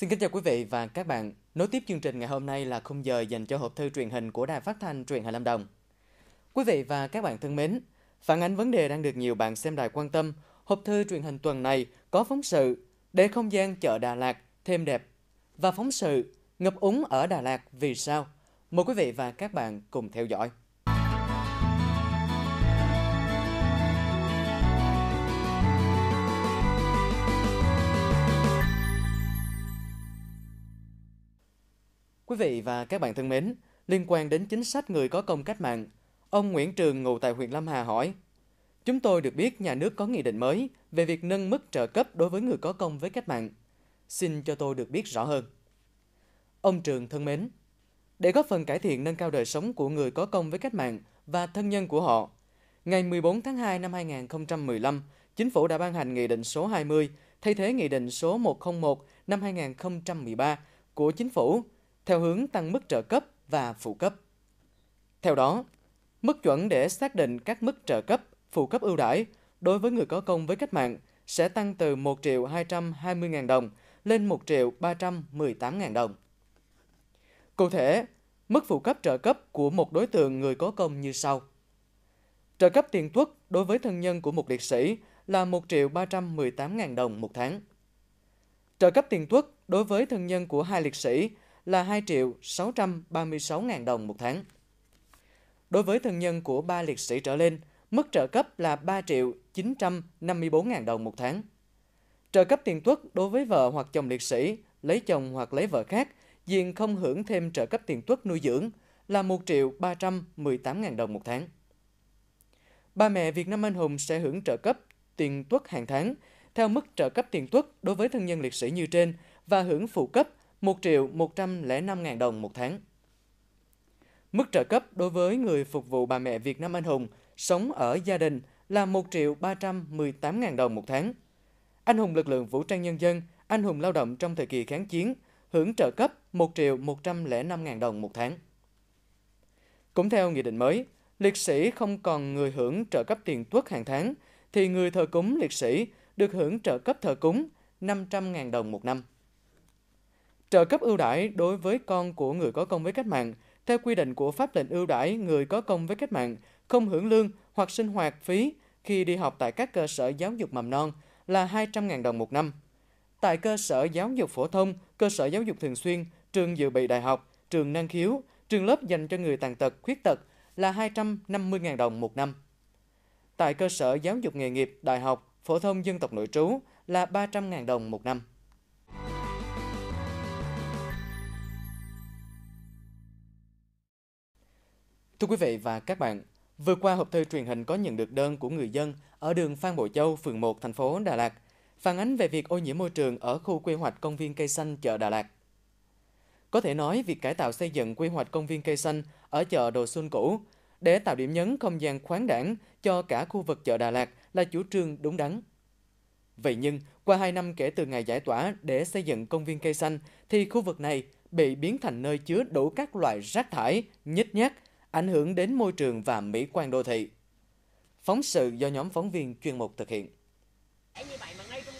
Xin kính chào quý vị và các bạn. Nối tiếp chương trình ngày hôm nay là khung giờ dành cho hộp thư truyền hình của Đài Phát thanh Truyền hình Lâm Đồng. Quý vị và các bạn thân mến, phản ánh vấn đề đang được nhiều bạn xem đài quan tâm, hộp thư truyền hình tuần này có phóng sự để không gian chợ Đà Lạt thêm đẹp và phóng sự ngập úng ở Đà Lạt vì sao? Mời quý vị và các bạn cùng theo dõi. Quý vị và các bạn thân mến, liên quan đến chính sách người có công cách mạng, ông Nguyễn Trường ngụ tại huyện Lâm Hà hỏi, Chúng tôi được biết nhà nước có nghị định mới về việc nâng mức trợ cấp đối với người có công với cách mạng. Xin cho tôi được biết rõ hơn. Ông Trường thân mến, để góp phần cải thiện nâng cao đời sống của người có công với cách mạng và thân nhân của họ, ngày 14 tháng 2 năm 2015, Chính phủ đã ban hành Nghị định số 20 thay thế Nghị định số 101 năm 2013 của Chính phủ theo hướng tăng mức trợ cấp và phụ cấp. Theo đó, mức chuẩn để xác định các mức trợ cấp, phụ cấp ưu đãi đối với người có công với cách mạng sẽ tăng từ 1 triệu 220 ngàn đồng lên 1 triệu 318 ngàn đồng. Cụ thể, mức phụ cấp trợ cấp của một đối tượng người có công như sau. Trợ cấp tiền tuất đối với thân nhân của một liệt sĩ là 1 triệu 318 ngàn đồng một tháng. Trợ cấp tiền tuất đối với thân nhân của hai liệt sĩ là 2 triệu 636 ngàn đồng một tháng. Đối với thân nhân của ba liệt sĩ trở lên, mức trợ cấp là 3 triệu 954 ngàn đồng một tháng. Trợ cấp tiền tuất đối với vợ hoặc chồng liệt sĩ, lấy chồng hoặc lấy vợ khác, diện không hưởng thêm trợ cấp tiền tuất nuôi dưỡng là 1 triệu 318 ngàn đồng một tháng. Ba mẹ Việt Nam Anh Hùng sẽ hưởng trợ cấp tiền tuất hàng tháng theo mức trợ cấp tiền tuất đối với thân nhân liệt sĩ như trên và hưởng phụ cấp 1 triệu 105 ngàn đồng một tháng. Mức trợ cấp đối với người phục vụ bà mẹ Việt Nam anh hùng sống ở gia đình là 1 triệu 318 ngàn đồng một tháng. Anh hùng lực lượng vũ trang nhân dân, anh hùng lao động trong thời kỳ kháng chiến, hưởng trợ cấp 1 triệu 105 ngàn đồng một tháng. Cũng theo nghị định mới, liệt sĩ không còn người hưởng trợ cấp tiền tuất hàng tháng, thì người thờ cúng liệt sĩ được hưởng trợ cấp thờ cúng 500 ngàn đồng một năm. Trợ cấp ưu đãi đối với con của người có công với cách mạng, theo quy định của pháp lệnh ưu đãi người có công với cách mạng, không hưởng lương hoặc sinh hoạt phí khi đi học tại các cơ sở giáo dục mầm non là 200.000 đồng một năm. Tại cơ sở giáo dục phổ thông, cơ sở giáo dục thường xuyên, trường dự bị đại học, trường năng khiếu, trường lớp dành cho người tàn tật, khuyết tật là 250.000 đồng một năm. Tại cơ sở giáo dục nghề nghiệp, đại học, phổ thông dân tộc nội trú là 300.000 đồng một năm. Thưa quý vị và các bạn, vừa qua hộp thư truyền hình có nhận được đơn của người dân ở đường Phan Bội Châu, phường 1, thành phố Đà Lạt, phản ánh về việc ô nhiễm môi trường ở khu quy hoạch công viên cây xanh chợ Đà Lạt. Có thể nói, việc cải tạo xây dựng quy hoạch công viên cây xanh ở chợ Đồ Xuân cũ để tạo điểm nhấn không gian khoáng đảng cho cả khu vực chợ Đà Lạt là chủ trương đúng đắn. Vậy nhưng, qua 2 năm kể từ ngày giải tỏa để xây dựng công viên cây xanh, thì khu vực này bị biến thành nơi chứa đủ các loại rác thải, nhích nhác, ảnh hưởng đến môi trường và mỹ quan đô thị. Phóng sự do nhóm phóng viên chuyên mục thực hiện.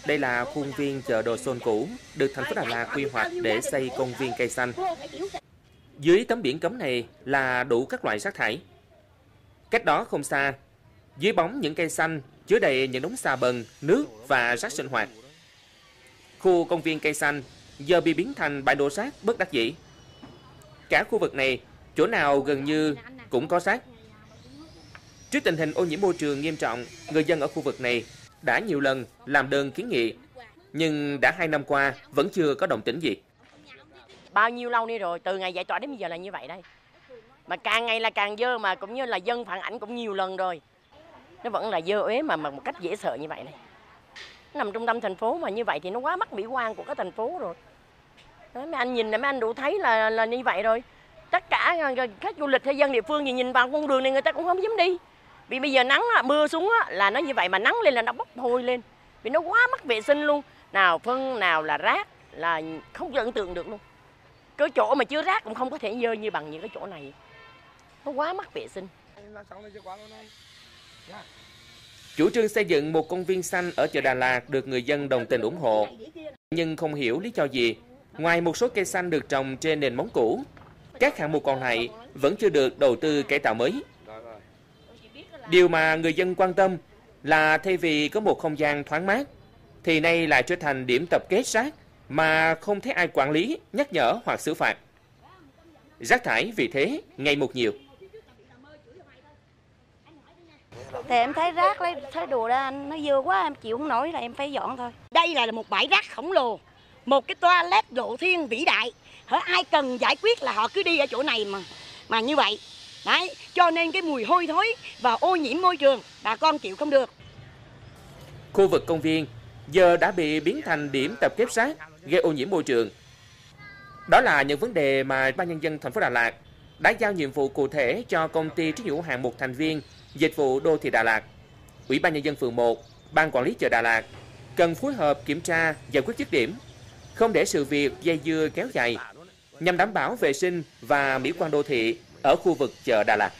Đây là khuôn viên chợ Đồ Xôn cũ, được thành phố Đà Lạt quy hoạch để xây công viên cây xanh. Dưới tấm biển cấm này là đủ các loại rác thải. Cách đó không xa, dưới bóng những cây xanh chứa đầy những đống xà bần, nước và rác sinh hoạt. Khu công viên cây xanh giờ bị biến thành bãi đổ rác bất đắc dĩ. Cả khu vực này chỗ nào gần như cũng có rác. Trước tình hình ô nhiễm môi trường nghiêm trọng, người dân ở khu vực này đã nhiều lần làm đơn kiến nghị, nhưng đã hai năm qua vẫn chưa có động tĩnh gì. Bao nhiêu lâu đi rồi, từ ngày giải tỏa đến bây giờ là như vậy đây. Mà càng ngày là càng dơ mà cũng như là dân phản ảnh cũng nhiều lần rồi. Nó vẫn là dơ uế mà, mà một cách dễ sợ như vậy này. Nằm trung tâm thành phố mà như vậy thì nó quá mất mỹ quan của cái thành phố rồi. Đó, mấy anh nhìn là mấy anh đủ thấy là là như vậy rồi tất cả à, khách du lịch hay dân địa phương gì nhìn vào con đường này người ta cũng không dám đi. Vì bây giờ nắng mưa xuống là nó như vậy mà nắng lên là nó bốc hôi lên. Vì nó quá mất vệ sinh luôn. Nào phân nào là rác là không tưởng tượng được luôn. Cái chỗ mà chưa rác cũng không có thể dơ như bằng những cái chỗ này. Nó quá mất vệ sinh. Chủ trương xây dựng một công viên xanh ở chợ Đà Lạt được người dân đồng tình ủng hộ. Nhưng không hiểu lý do gì, Ngoài một số cây xanh được trồng trên nền móng cũ, các hạng mục còn lại vẫn chưa được đầu tư cải tạo mới. Điều mà người dân quan tâm là thay vì có một không gian thoáng mát, thì nay lại trở thành điểm tập kết rác mà không thấy ai quản lý, nhắc nhở hoặc xử phạt. Rác thải vì thế ngày một nhiều. Thì em thấy rác lấy thấy đồ ra nó dơ quá em chịu không nổi là em phải dọn thôi. Đây là một bãi rác khổng lồ, một cái toilet lộ thiên vĩ đại. Hở ai cần giải quyết là họ cứ đi ở chỗ này mà mà như vậy. Đấy, cho nên cái mùi hôi thối và ô nhiễm môi trường bà con chịu không được. Khu vực công viên giờ đã bị biến thành điểm tập kết rác gây ô nhiễm môi trường. Đó là những vấn đề mà Ban nhân dân thành phố Đà Lạt đã giao nhiệm vụ cụ thể cho công ty trách nhiệm hữu hạn một thành viên dịch vụ đô thị Đà Lạt. Ủy ban nhân dân phường 1, ban quản lý chợ Đà Lạt cần phối hợp kiểm tra giải quyết dứt điểm, không để sự việc dây dưa kéo dài nhằm đảm bảo vệ sinh và mỹ quan đô thị ở khu vực chợ Đà Lạt.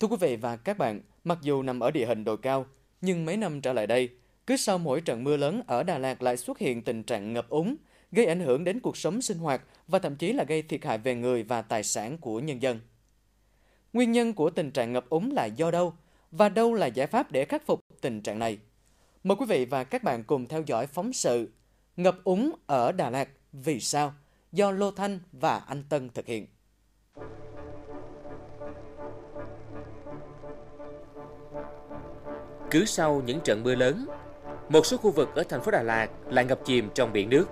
Thưa quý vị và các bạn, mặc dù nằm ở địa hình đồi cao, nhưng mấy năm trở lại đây, cứ sau mỗi trận mưa lớn ở Đà Lạt lại xuất hiện tình trạng ngập úng, gây ảnh hưởng đến cuộc sống sinh hoạt và thậm chí là gây thiệt hại về người và tài sản của nhân dân. Nguyên nhân của tình trạng ngập úng là do đâu và đâu là giải pháp để khắc phục tình trạng này? Mời quý vị và các bạn cùng theo dõi phóng sự Ngập úng ở Đà Lạt vì sao? Do Lô Thanh và Anh Tân thực hiện. Cứ sau những trận mưa lớn, một số khu vực ở thành phố Đà Lạt lại ngập chìm trong biển nước.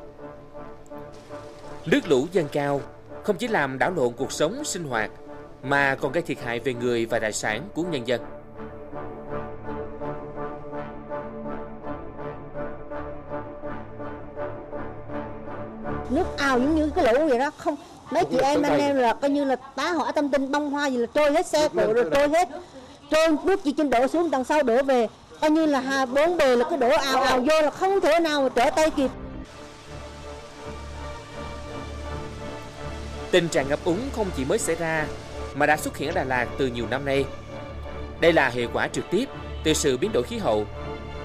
Nước lũ dâng cao không chỉ làm đảo lộn cuộc sống sinh hoạt mà còn gây thiệt hại về người và tài sản của nhân dân. nước ao giống như cái lũ vậy đó không mấy chị em anh em là coi như là tá hỏa tâm tinh bông hoa gì là trôi hết xe cộ rồi trôi hết. Trôi bước chỉ trên đổ xuống đằng sau đổ về. Coi như là hai bốn bề là cái đổ ào ào vô là không thể nào mà trở tay kịp. Tình trạng ngập úng không chỉ mới xảy ra mà đã xuất hiện ở Đà Lạt từ nhiều năm nay. Đây là hệ quả trực tiếp từ sự biến đổi khí hậu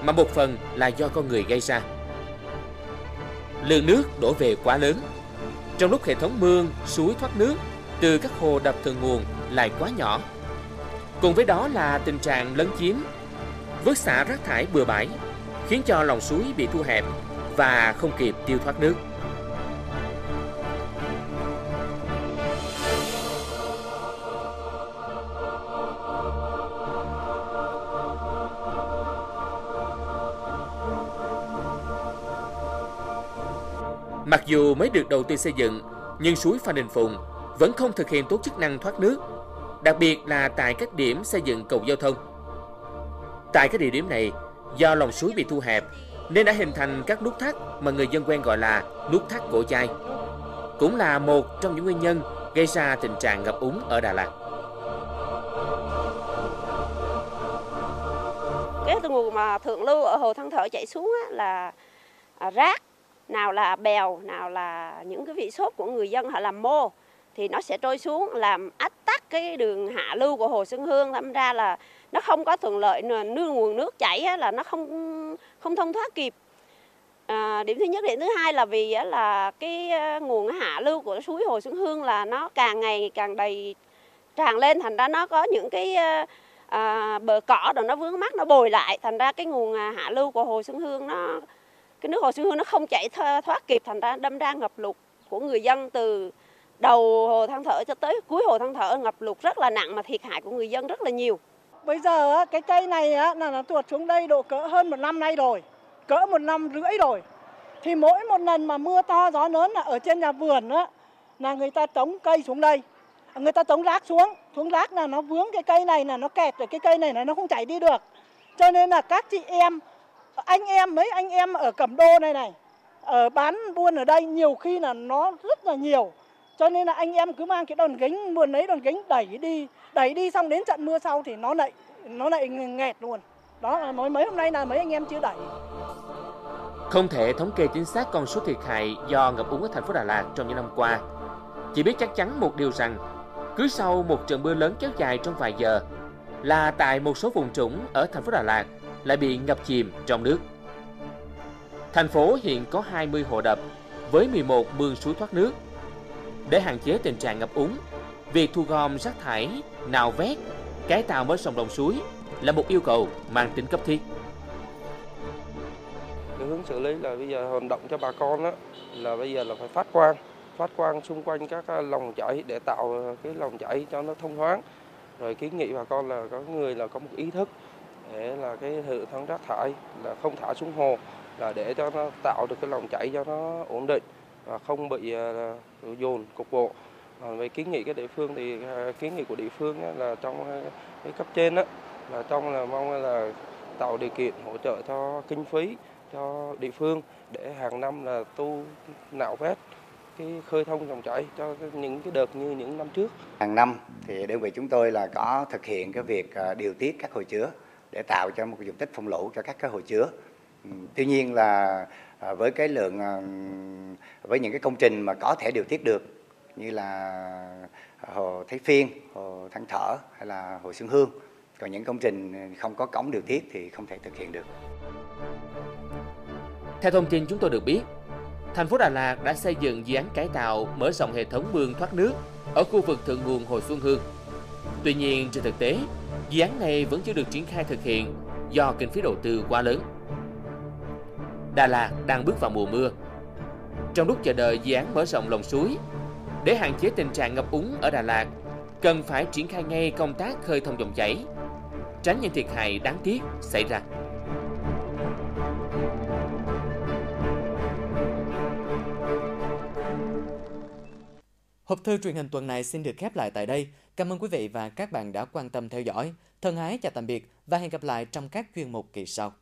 mà một phần là do con người gây ra. Lượng nước đổ về quá lớn. Trong lúc hệ thống mương, suối thoát nước từ các hồ đập thượng nguồn lại quá nhỏ. Cùng với đó là tình trạng lấn chiếm, vứt xả rác thải bừa bãi, khiến cho lòng suối bị thu hẹp và không kịp tiêu thoát nước. Mặc dù mới được đầu tư xây dựng, nhưng suối Phan Đình Phùng vẫn không thực hiện tốt chức năng thoát nước, đặc biệt là tại các điểm xây dựng cầu giao thông. Tại các địa điểm này, do lòng suối bị thu hẹp, nên đã hình thành các nút thắt mà người dân quen gọi là nút thắt cổ chai. Cũng là một trong những nguyên nhân gây ra tình trạng ngập úng ở Đà Lạt. Cái nguồn mà thượng lưu ở hồ Thăng Thở chảy xuống á, là à, rác nào là bèo nào là những cái vị sốt của người dân họ làm mô thì nó sẽ trôi xuống làm ách tắc cái đường hạ lưu của hồ Xuân Hương. Tham ra là nó không có thuận lợi nương nguồn nước chảy là nó không không thông thoát kịp. À, điểm thứ nhất điểm thứ hai là vì là cái ờ, nguồn hạ lưu của suối hồ Xuân Hương là nó càng ngày càng đầy tràn lên. Thành ra nó có những cái ờ, à, bờ cỏ rồi nó vướng mắt nó bồi lại. Thành ra cái nguồn à, hạ lưu của hồ Xuân Hương nó cái nước hồ Xuân Hương nó không chảy thoát kịp thành ra đâm ra ngập lụt của người dân từ đầu hồ Than Thở cho tới cuối hồ Than Thở ngập lụt rất là nặng mà thiệt hại của người dân rất là nhiều. Bây giờ cái cây này là nó tuột xuống đây độ cỡ hơn một năm nay rồi, cỡ một năm rưỡi rồi. Thì mỗi một lần mà mưa to gió lớn là ở trên nhà vườn á, là người ta tống cây xuống đây. Người ta tống rác xuống, xuống rác là nó vướng cái cây này là nó kẹt rồi cái cây này là nó không chảy đi được. Cho nên là các chị em anh em mấy anh em ở Cẩm Đô này này ở bán buôn ở đây nhiều khi là nó rất là nhiều. Cho nên là anh em cứ mang cái đòn gánh buồn lấy đòn gánh đẩy đi đẩy đi xong đến trận mưa sau thì nó lại nó lại nghẹt luôn. Đó là mấy mấy hôm nay là mấy anh em chưa đẩy. Không thể thống kê chính xác con số thiệt hại do ngập úng ở thành phố Đà Lạt trong những năm qua. Chỉ biết chắc chắn một điều rằng, cứ sau một trận mưa lớn kéo dài trong vài giờ, là tại một số vùng trũng ở thành phố Đà Lạt lại bị ngập chìm trong nước. Thành phố hiện có 20 hồ đập với 11 mương suối thoát nước. Để hạn chế tình trạng ngập úng, việc thu gom rác thải, nạo vét, cải tạo mới sông đồng suối là một yêu cầu mang tính cấp thiết. Cái hướng xử lý là bây giờ hoạt động cho bà con đó, là bây giờ là phải phát quang, phát quang xung quanh các à, lòng chảy để tạo à, cái lòng chảy cho nó thông thoáng. Rồi kiến nghị bà con là có người là có một ý thức để là cái hệ thống rác thải là không thả xuống hồ, là để cho nó tạo được cái lòng chảy cho nó ổn định và không bị à, dồn cục bộ còn về kiến nghị cái địa phương thì à, kiến nghị của địa phương là trong cái cấp trên đó là trong là mong là tạo điều kiện hỗ trợ cho kinh phí cho địa phương để hàng năm là tu nạo vét cái khơi thông dòng chảy cho những cái đợt như những năm trước. Hàng năm thì đơn vị chúng tôi là có thực hiện cái việc à, điều tiết các hồ chứa để tạo cho một diện tích phòng lũ cho các cái hồ chứa. Ừ, tuy nhiên là à, với cái lượng à, với những cái công trình mà có thể điều tiết được như là hồ Thái Phiên, hồ Thăng Thở hay là hồ Xuân Hương. Còn những công trình không có cống điều tiết thì không thể thực hiện được. Theo thông tin chúng tôi được biết, thành phố Đà Lạt đã xây dựng dự án cải tạo mở rộng hệ thống mương thoát nước ở khu vực thượng nguồn Hồ Xuân Hương. Tuy nhiên, trên thực tế, dự án này vẫn chưa được triển khai thực hiện do kinh phí đầu tư quá lớn. Đà Lạt đang bước vào mùa mưa. Trong lúc chờ đợi dự án mở rộng lòng suối, để hạn chế tình trạng ngập úng ở Đà Lạt, cần phải triển khai ngay công tác khơi thông dòng chảy, tránh những thiệt hại đáng tiếc xảy ra. Hộp thư truyền hình tuần này xin được khép lại tại đây. Cảm ơn quý vị và các bạn đã quan tâm theo dõi. Thân ái chào tạm biệt và hẹn gặp lại trong các chuyên mục kỳ sau.